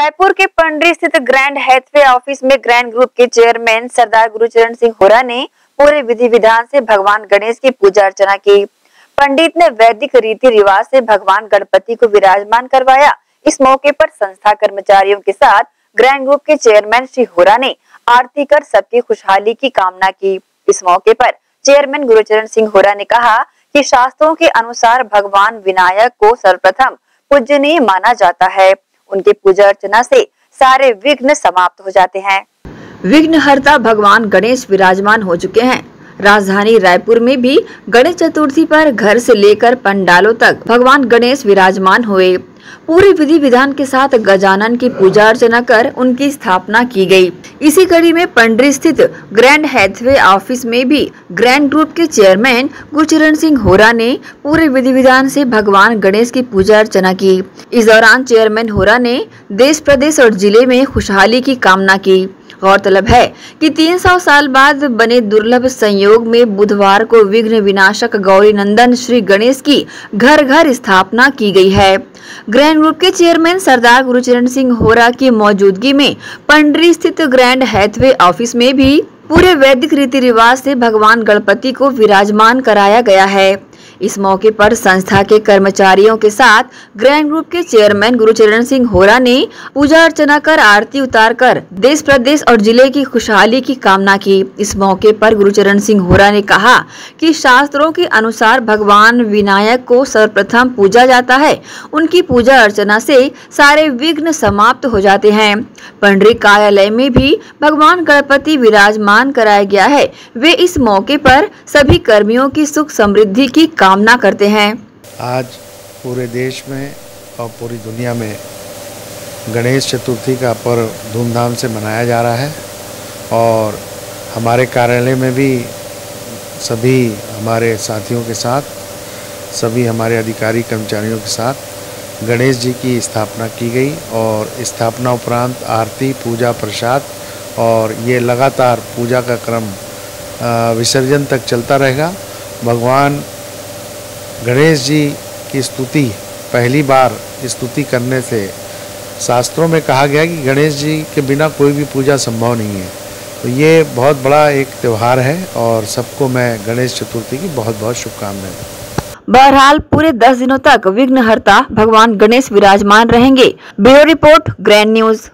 रायपुर के पंडरी स्थित grand Hathway office में ग्रैंड ग्रुप के चेयरमैन सरदार गुरुचरण सिंह होरा ने पूरे विधि विधान से भगवान गणेश की पूजा अर्चना की। पंडित ने वैदिक रीति रिवाज से भगवान गणपति को विराजमान करवाया। इस मौके पर संस्था कर्मचारियों के साथ ग्रैंड ग्रुप के चेयरमैन श्री होरा ने आरती कर सबकी खुशहाली की कामना की। इस मौके पर चेयरमैन गुरुचरण सिंह होरा ने कहा कि शास्त्रों के अनुसार भगवान विनायक को सर्वप्रथम पूजनीय माना जाता है। उनकी पूजा अर्चना से सारे विघ्न समाप्त हो जाते हैं। विघ्नहर्ता भगवान गणेश विराजमान हो चुके हैं। राजधानी रायपुर में भी गणेश चतुर्थी पर घर से लेकर पंडालों तक भगवान गणेश विराजमान हुए। पूरी विधि विधान के साथ गजानन की पूजा अर्चना कर उनकी स्थापना की गई। इसी कड़ी में पंडरी स्थित ग्रैंड हैथवे ऑफ़िस में भी ग्रैंड ग्रुप के चेयरमैन गुरचरण सिंह होरा ने पूरे विधि विधान से भगवान गणेश की पूजा अर्चना की। इस दौरान चेयरमैन होरा ने देश, प्रदेश और ज़िले में खुशहाली की कामना की। गौरतलब है कि 300 साल बाद बने दुर्लभ संयोग में बुधवार को विघ्न विनाशक गौरी नंदन श्री गणेश की घर घर स्थापना की गई है। ग्रैंड ग्रुप के चेयरमैन सरदार गुरुचरण सिंह होरा की मौजूदगी में पंडरी स्थित ग्रैंड हैथवे ऑफ़िस में भी पूरे वैदिक रीति रिवाज से भगवान गणपति को विराजमान कराया गया है। इस मौके पर संस्था के कर्मचारियों के साथ ग्रैंड ग्रुप के चेयरमैन गुरुचरण सिंह होरा ने पूजा अर्चना कर आरती उतार कर देश प्रदेश और ज़िले की खुशहाली की कामना की। इस मौके पर गुरुचरण सिंह होरा ने कहा कि शास्त्रों के अनुसार भगवान विनायक को सर्वप्रथम पूजा जाता है। उनकी पूजा अर्चना से सारे विघ्न समाप्त हो जाते हैं। पंडरी कार्यालय में भी भगवान गणपति विराजमान कराया गया है। वे इस मौके पर सभी कर्मियों की सुख समृद्धि की कामना करते हैं। आज पूरे देश में और पूरी दुनिया में गणेश चतुर्थी का पर्व धूमधाम से मनाया जा रहा है और हमारे कार्यालय में भी सभी हमारे साथियों के साथ, सभी हमारे अधिकारी कर्मचारियों के साथ गणेश जी की स्थापना की गई और स्थापना उपरांत आरती, पूजा, प्रसाद और ये लगातार पूजा का क्रम विसर्जन तक चलता रहेगा। भगवान गणेश जी की स्तुति, पहली बार स्तुति करने से शास्त्रों में कहा गया कि गणेश जी के बिना कोई भी पूजा संभव नहीं है। तो ये बहुत बड़ा एक त्यौहार है और सबको मैं गणेश चतुर्थी की बहुत बहुत शुभकामनाएँ बहरहाल, पूरे दस दिनों तक विघ्नहर्ता भगवान गणेश विराजमान रहेंगे। Bureau report, grand news.